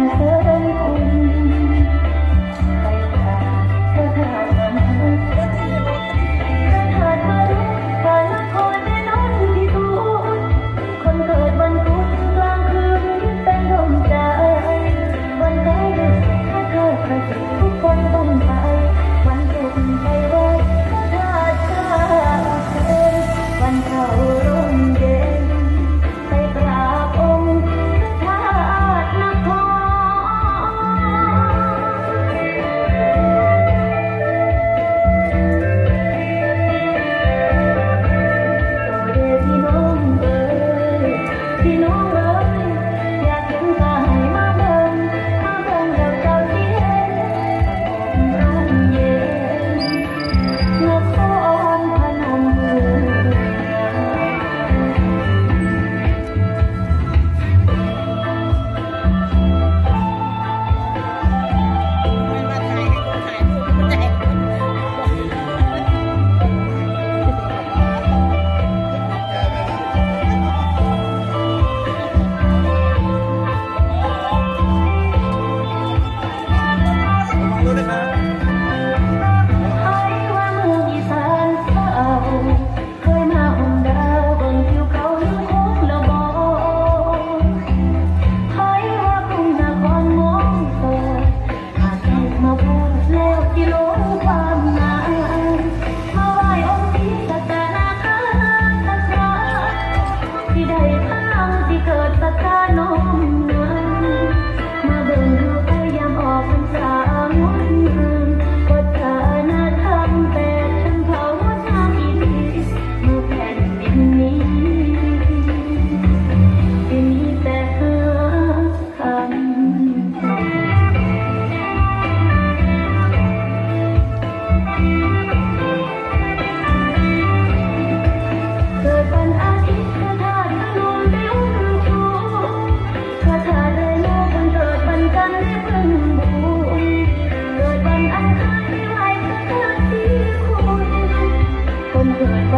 and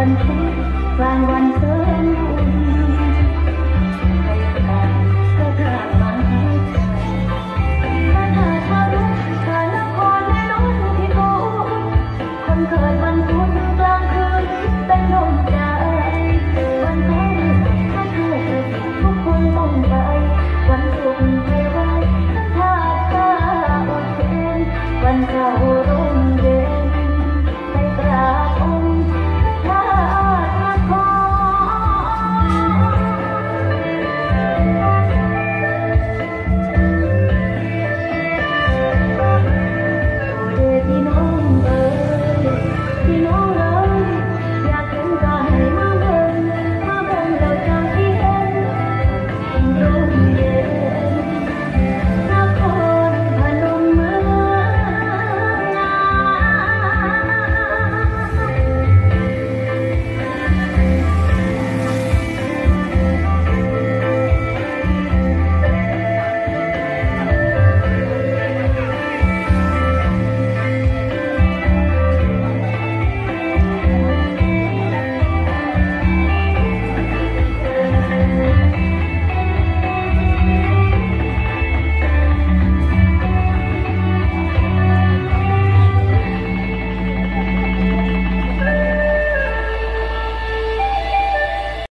วันพุธกลางวัน